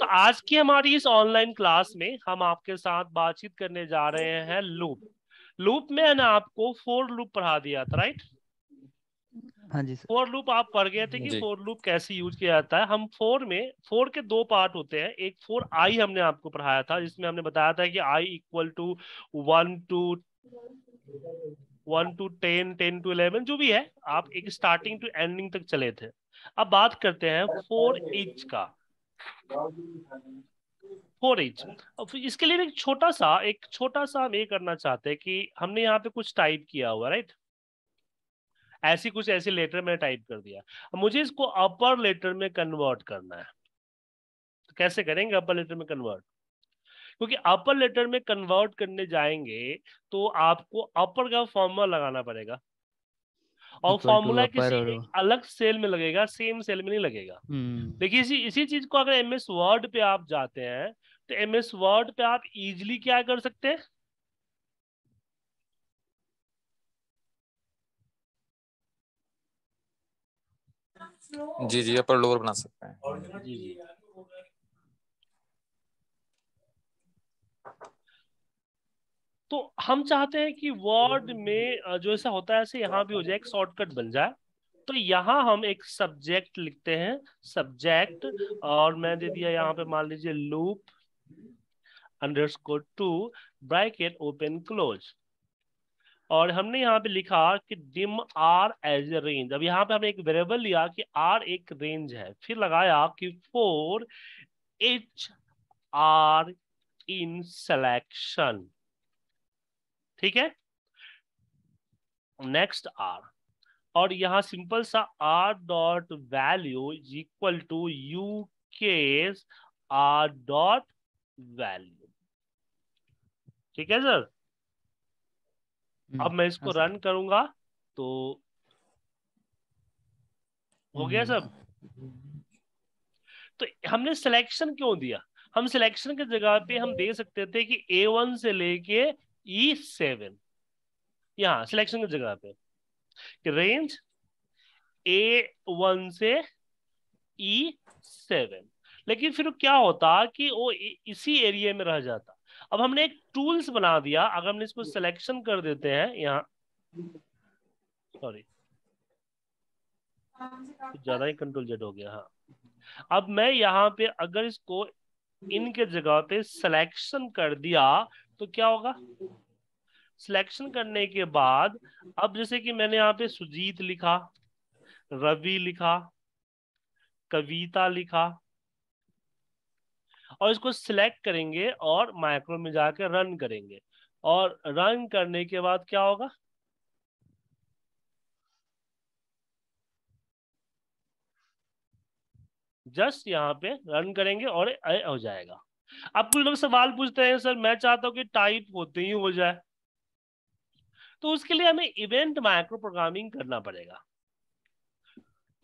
तो आज की हमारी इस ऑनलाइन क्लास में हम आपके साथ बातचीत करने जा रहे हैं लूप लूप में मैंने आपको फोर लूप पढ़ा दिया था राइट हाँ जी फोर लूप आप पढ़ गए थे कि फोर लूप कैसे यूज़ किया जाता है? हम फोर में फोर के दो पार्ट होते हैं। एक फोर आई हमने आपको पढ़ाया था जिसमें हमने बताया था कि I equal to one two one two ten ten to eleven जो भी है आप एक स्टार्टिंग टू एंडिंग तक चले थे। अब बात करते हैं फोर इच का। इसके लिए एक छोटा सा, एक छोटा सा हम ये करना चाहते हैं कि हमने यहाँ पे कुछ टाइप किया हुआ राइट ऐसी कुछ, ऐसी लेटर मैंने टाइप कर दिया। मुझे इसको अपर लेटर में कन्वर्ट करना है। तो कैसे करेंगे अपर लेटर में कन्वर्ट क्योंकि अपर लेटर में कन्वर्ट करने जाएँगे तो आपको अपर का फॉर्मूला लगाना पड़ेगा। और फॉर्मूला किसी अलग सेल में लगेगा सेम सेल में नहीं लगेगा। हम्म। देखिए इसी इसी चीज़ को अगर एम एस वर्ड पे आप जाते हैं तो एम एस वर्ड पे आप इजिली क्या कर सकते हैं? जी जी अपर लोअर बना सकते हैं। जी जी। तो हम चाहते हैं कि वर्ड में जो ऐसा होता है ऐसे यहाँ भी हो जाए एक शॉर्टकट बन जाए। तो यहाँ हम एक सब्जेक्ट लिखते हैं। सब्जेक्ट और मैं दे दिया यहाँ पे मान लीजिए loop underscore two bracket open close और हमने यहाँ पे लिखा कि dim R as a range अब यहाँ पे हमने एक वेरिएबल लिया कि आर एक रेंज है। फिर लगाया कि for each R in selection ठीक है? नेक्स्ट आर और यहाँ सिंपल सा R dot value is equal to U case R dot value ठीक है सर अब मैं इसको रन करूँगा तो हो गया हम्म। सब तो हमने सिलेक्शन क्यों दिया? हम सिलेक्शन की जगह पे हम दे सकते थे कि ए वन से लेके ई सेवन यहाँ सिलेक्शन की जगह पे। कि रेंज ए वन से ई सेवन लेकिन फिर क्या होता कि वो इसी एरिया में रह जाता। अब हमने एक टूल्स बना दिया। अगर हमने इसको सिलेक्शन कर देते हैं, यहाँ सॉरी ज़्यादा ही कंट्रोल जेड हो गया हाँ। अब मैं यहाँ पे अगर इसको इनके जगह पे सिलेक्शन कर दिया तो क्या होगा? सिलेक्शन करने के बाद, अब जैसे कि मैंने यहाँ पे सुजीत लिखा, रवि लिखा, कविता लिखा, और इसको सिलेक्ट करेंगे और माइक्रो में जाकर रन करेंगे। और रन करने के बाद क्या होगा? जस्ट यहाँ पे रन करेंगे और हो जाएगा। अब कुछ लोग सवाल पूछते हैं, सर, मैं चाहता हूँ कि टाइप होते ही हो जाए। तो उसके लिए हमें इवेंट माइक्रो प्रोग्रामिंग करना पड़ेगा।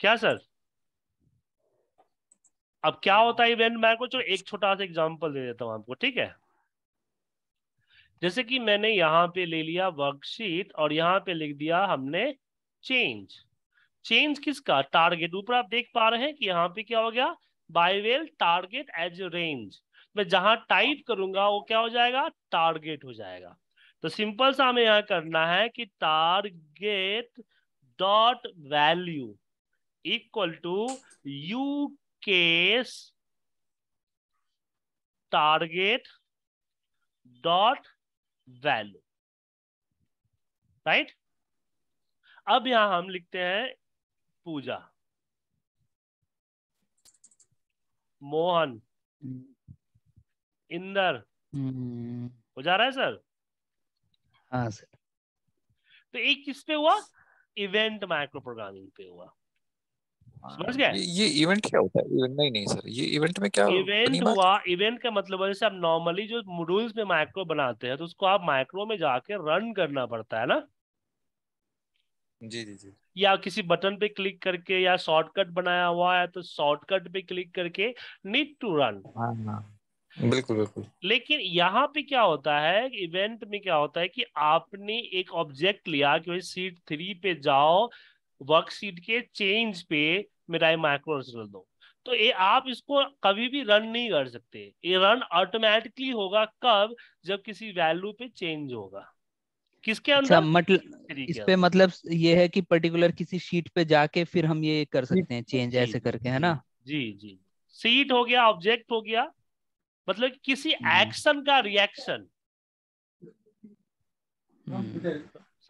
क्या, सर? अब क्या होता है इवेंट माइक्रो? चलो, एक छोटा सा एग्जांपल दे देता हूँ आपको, ठीक है? जैसे कि मैंने यहाँ पे ले लिया वर्कशीट और यहाँ पे लिख दिया हमने चेंज चेंज किसका? टारगेट ऊपर आप देख पा रहे हैं कि यहाँ पे क्या हो गया? बाईवेल टारगेट एज रेंज मैं जहाँ टाइप करूँगा, वो क्या हो जाएगा? टारगेट हो जाएगा। तो सिंपल सा हमें यहाँ करना है कि target dot value equal to U case target dot value. Right? अब यहाँ हम लिखते हैं पूजा। मोहन। इंदर। हम्म, हो जा रहा है सर? हाँ सर। तो एक किस पे हुआ? इवेंट माइक्रो प्रोग्रामिंग पे हुआ। समझ गए? ये ये इवेंट क्या होता है? इवेंट नहीं नहीं सर। ये इवेंट में क्या इवेंट हुआ इवेंट का मतलब है जैसे आप नॉर्मली जो मॉड्यूल्स में माइक्रो बनाते हैं तो उसको आप माइक्रो में जाके रन करना पड़ता है ना? जी जी जी। या किसी बटन पे क्लिक करके या शॉर्टकट बनाया हुआ है तो शॉर्टकट पे क्लिक करके नीड टू रन। हाँ हाँ। बिल्कुल बिल्कुल। लेकिन यहाँ पे क्या होता है इवेंट में क्या होता है कि आपने एक ऑब्जेक्ट लिया कि भाई सीट थ्री पे जाओ वर्कशीट के चेंज पे मेरा माइक्रो रन दो तो ये आप इसको कभी भी रन नहीं कर सकते। ये रन ऑटोमेटिकली होगा कब? जब किसी वैल्यू पे चेंज होगा। किसके अच्छा अंदर? मतलब इस पे मतलब ये है कि पर्टिकुलर किसी शीट पे जाके फिर हम ये कर सकते हैं चेंज जी ऐसे करके है ना? जी जी। सीट हो गया ऑब्जेक्ट हो गया। मतलब कि किसी हम्म। एक्शन का रिएक्शन हम्म,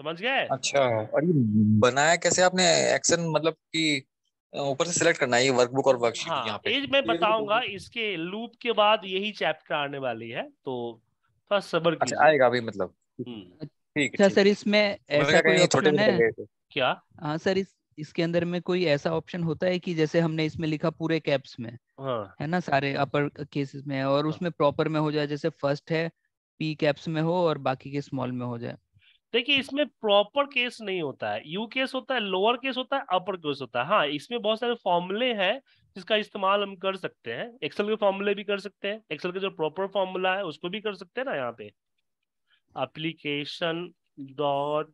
समझ गए? अच्छा और ये बनाया कैसे आपने एक्शन मतलब कि ऊपर से सिलेक्ट करना है ये वर्कबुक और वर्कशीट यहाँ हाँ पे। ये मैं बताऊँगा इसके लूप के बाद यही चैप्टर आने वाली है तो थोड़ा सब्र अच्छा आएगा अभी मतलब। हम्म, ठीक अच्छा है। सर इसमें ऐसा कोई ऑप्शन है? क्या? हाँ सर इस इसके अंदर में कोई ऐसा ऑप्शन होता है कि जैसे हमने इसमें लिखा पूरे कैप्स में हाँ। है ना सारे अपर केसेस में और हाँ। उसमें प्रॉपर में हो जाए जैसे फ़र्स्ट है पी कैप्स में हो और बाकी के स्मॉल में हो जाए। देखिए इसमें प्रॉपर केस नहीं होता है। यू केस होता है लोअर केस होता है अपर केस होता है। हाँ इसमें बहुत सारे फॉर्मूले हैं जिसका इस्तेमाल हम कर सकते हैं। एक्सेल के फॉर्मूले भी कर सकते हैं। एक्सेल का जो प्रॉपर फॉर्मूला है उसको भी कर सकते हैं ना यहाँ पे। Application dot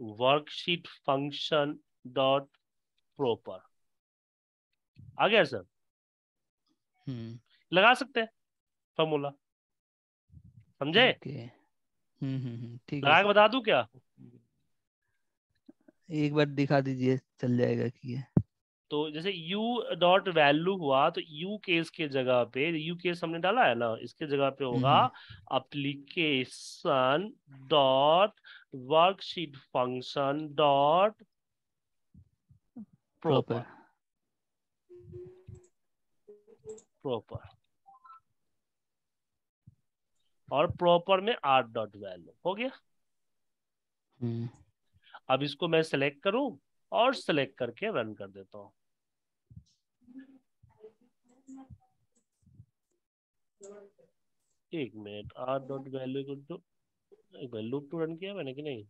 worksheet function dot proper आ गया सर हम्म। लगा सकते हैं फॉर्मूला समझे? ओके। हम्म हम्म ठीक लगा के बता दू क्या? एक बार दिखा दीजिए चल जाएगा कि ये। तो जैसे u डॉट वैल्यू हुआ तो u केस के जगह पे u केस हमने डाला है ना इसके जगह पे होगा application dot worksheet function dot proper proper और प्रॉपर में आर डॉट वैल्यू हो गया? हम्म। अब इसको मैं सेलेक्ट करूँ और सेलेक्ट करके रन कर देता हूँ। एक मिनट आर डॉट वैल्यू को तो लूप टू रन किया मैंने कि नहीं?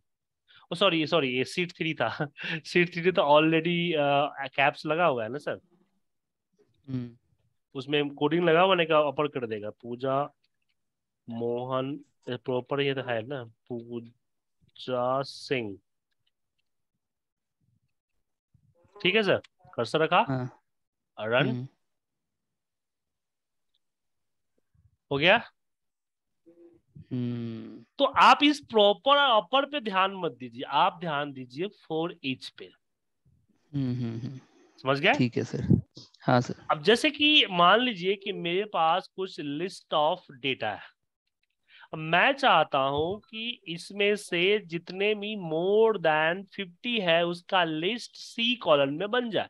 ओ सॉरी सॉरी ये सीट थ्री था सीट थ्री तो ऑलरेडी कैप्स लगा हुआ है ना सर हम्म। उसमें कोडिंग लगा हुआ का अपर कर देगा। पूजा मोहन प्रॉपर ये तो है ना पूजा सिंह। ठीक है सर कर्सर रखा? हाँ। रन हम्म। हो गया? तो आप इस प्रॉपर और अपर पे ध्यान मत दीजिए। आप ध्यान दीजिए फोर ईच पे। हम्म हम्म, हम्म, समझ गए? ठीक है सर हाँ सर अब जैसे कि मान लीजिए कि मेरे पास कुछ लिस्ट ऑफ़ डेटा है। अब मैं चाहता हूँ कि इसमें से जितने भी मोर देन 50 है उसका लिस्ट सी कॉलम में बन जाए।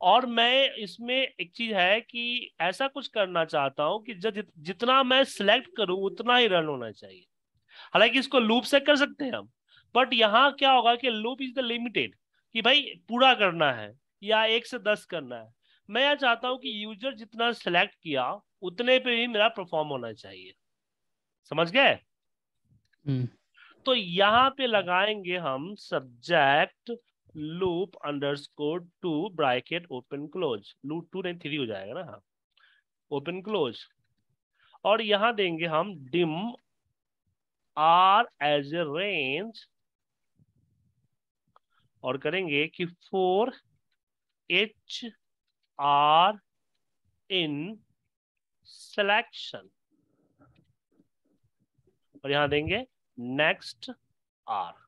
और मैं इसमें एक चीज़ है कि ऐसा कुछ करना चाहता हूँ कि जब जितना मैं सिलेक्ट करूँ उतना ही रन होना चाहिए। हालाँकि इसको लूप से कर सकते हैं हम बट यहाँ क्या होगा कि लूप इज़ द लिमिटेड कि भाई पूरा करना है या एक से दस करना है। मैं यह चाहता हूँ कि यूज़र जितना सिलेक्ट किया उतने पे ही मेरा परफॉर्म होना चाहिए। समझ गए? हम्म। तो यहाँ पे लगाएँगे हम subject loop underscore two bracket open close loop two नहीं थ्री हो जाएगा ना हाँ। ओपन क्लोज और यहाँ देंगे हम dim R as a range और करेंगे कि for each R in selection और यहाँ देंगे नेक्स्ट आर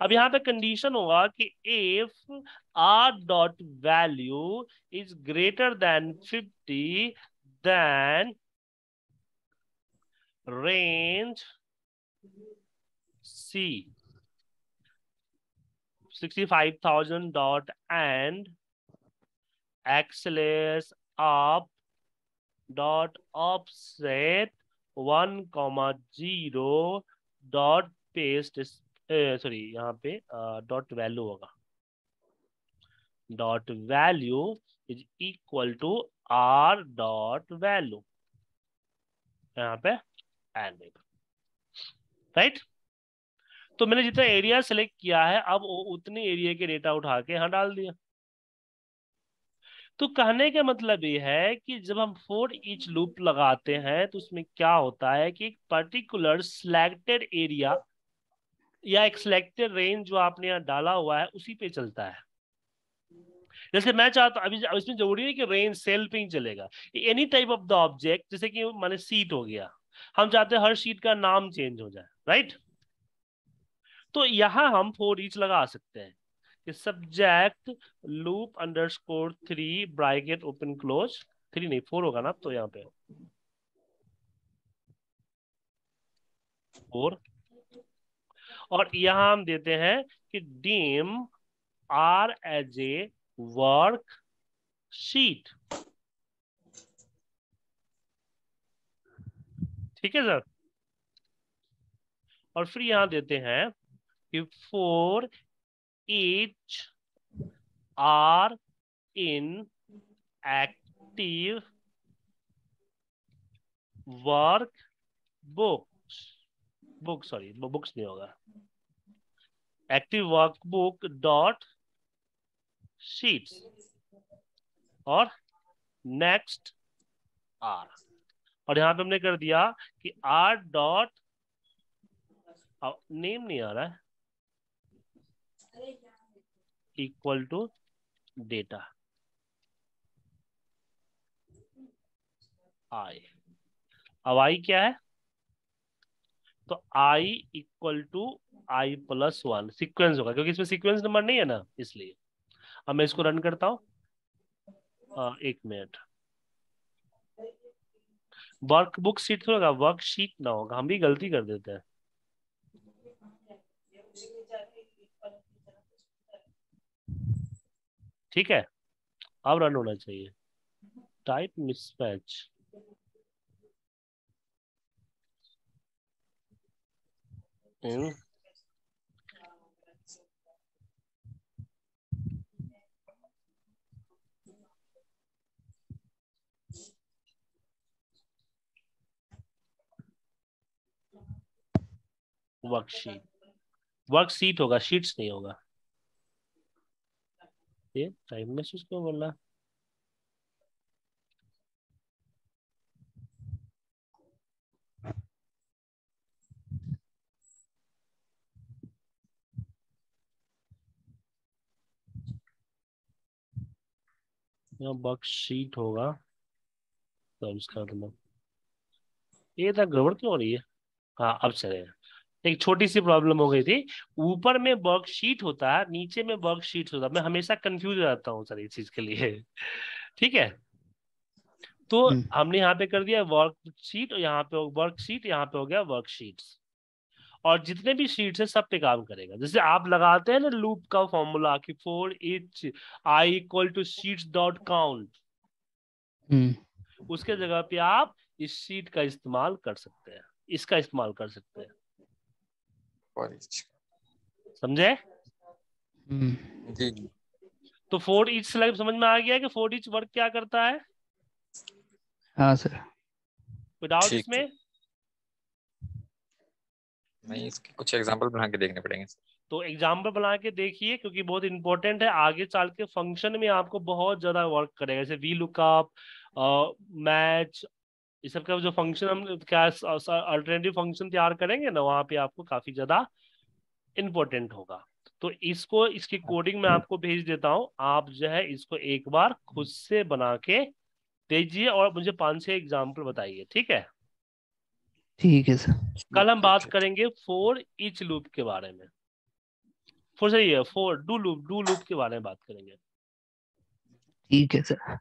अब यहाँ पे कंडीशन होगा कि if R dot value is greater than 50 then range C sixty five 65,000 dot and axis up dot offset 1 comma 0 dot paste sorry यहाँ पे डॉट वैल्यू होगा। Dot value is equal to R dot value यहाँ पे and right तो मैंने जितना area select किया है, अब उतने एरिया के डेटा उठा के यहाँ डाल दिया। तो कहने का मतलब ये है कि जब हम फोर ईच लूप लगाते हैं तो उसमें क्या होता है कि एक पर्टिकुलर सिलेक्टेड एरिया या एक सिलेक्टेड रेंज जो आपने यहाँ डाला हुआ है, उसी पे चलता है। जैसे मैं चाहता हूँ, अभी इसमें ज़रूरी है कि रेंज सेल पे ही चलेगा। Any type of the object जैसे कि माने सीट हो गया। हम चाहते हैं हर सीट का नाम चेंज हो जाए राइट तो यहाँ हम फोर ईच लगा सकते हैं। कि subject loop underscore three bracket open close three नहीं फोर होगा ना तो यहाँ पे। फोर और यहाँ हम देते हैं कि dim R as a worksheet ठीक है सर? और फिर यहाँ देते हैं कि for each are in active work books book, sorry books नहीं होगा। Active workbook डॉट sheets और नेक्स्ट आर और यहाँ पे हमने कर दिया कि आर डॉट नेम नहीं आ रहा है। इक्वल टू डेटा आई अब आई क्या है? तो I equal to I plus one sequence होगा, क्योंकि इसमें सिक्वेंस नंबर नहीं है ना, इसलिए। अब मैं इसको रन करता हूँ। एक मिनट वर्कबुक सीट होगा वर्क शीट ना होगा, हम भी गलती कर देते हैं। ठीक है, अब रन होना चाहिए। टाइप मिसमैच वर्कशीट वर्कशीट होगा शीट्स नहीं होगा। ये टाइम क्यों बोल? रहा बक्स शीट होगा तो इसका मतलब ये था गड़बड़ क्यों हो रही है? हाँ अब चलेगा एक छोटी सी प्रॉब्लम हो गई थी। ऊपर में वर्कशीट होता है नीचे में वर्कशीट होता मैं हमेशा कंफ्यूज रहता हूँ सर इस चीज़ के लिए। ठीक है? तो हम्म। हमने यहाँ पे कर दिया वर्कशीट और यहाँ पे वर्कशीट यहाँ पे हो गया वर्कशीट्स और जितने भी शीट्स है सब पे काम करेगा। जैसे आप लगाते हैं ना लूप का फॉर्मूला कि for each I equal to sheets dot count उसके जगह पे आप इस शीट का इस्तेमाल कर सकते हैं। इसका इस्तेमाल कर सकते हैं। समझे? हम्म। तो फोर इच समझ में आ गया कि फोर इच वर्क क्या करता है? हाँ सर डाउट इसमें नहीं इसके कुछ एग्ज़ाम्पल बना के देखने पड़ेंगे। तो एग्ज़ाम्पल बना के देखिए क्योंकि बहुत इंपॉर्टेंट है आगे चल के फ़ंक्शन में आपको बहुत ज़्यादा वर्क करेगा। जैसे वी लुकअप मैच इस सब का जो फ़ंक्शन हम क्या अल्टरनेटिव फ़ंक्शन तैयार करेंगे ना वहाँ पे आपको काफ़ी ज़्यादा इम्पोर्टेंट होगा। तो इसको इसकी कोडिंग में आपको भेज देता हूँ। आप जो है इसको एक बार खुद से बना के दीजिए और मुझे पाँच छह एग्ज़ाम्पल बताइए ठीक है? ठीक है सर। कल हम बात करेंगे फोर इच लूप के बारे में। फोर सही है for do loop do loop के बारे में बात करेंगे। ठीक है सर।